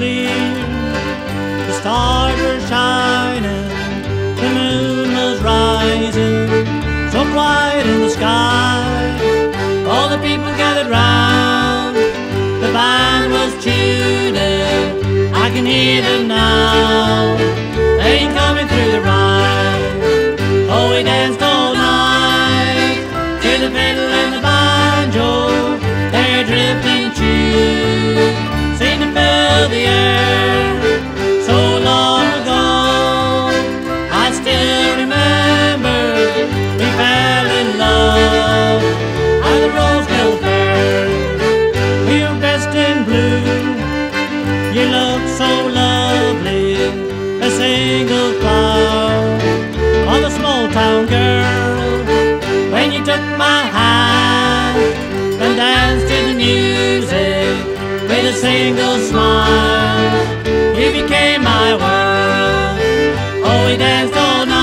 clear. The stars are shining, the moon was rising, so bright in the sky. All the people gathered round, the band was tuning. I can hear them now. They ain't coming through the rhyme. Oh, we danced. A single flower of a small town girl. When you took my hand and danced to the music with a single smile, you became my world. Oh, we danced all night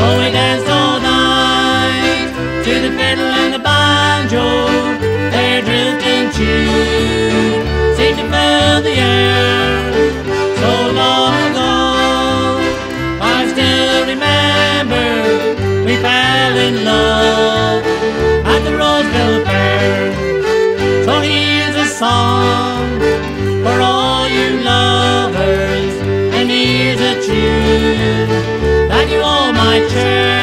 Oh, we danced all night to the fiddle and the banjo. Drifting to fill the air. So long ago, I still remember we fell in love at the Roseville Fair. So here's a song for all you lovers, and here's a tune change.